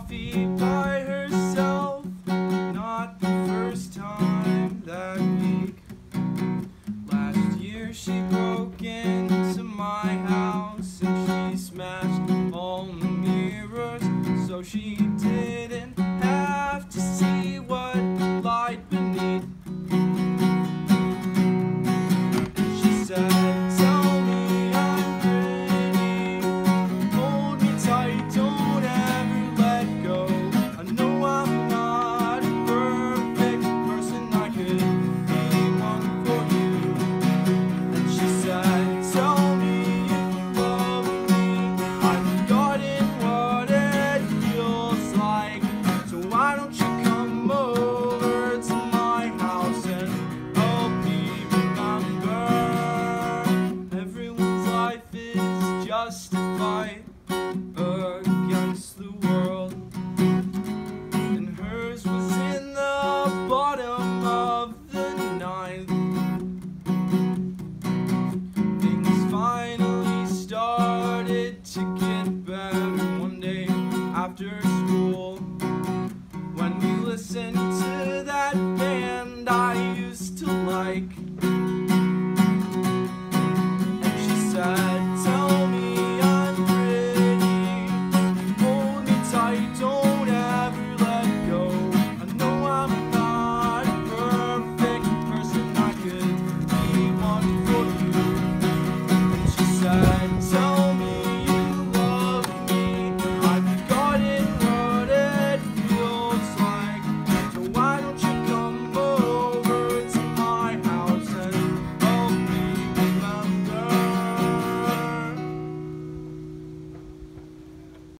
coffee by herself. Not the first time that week. Last year she broke into my house and she smashed all the mirrors. So she justified against the world. And hers was in the bottom of the ninth Things finally started to get better one day after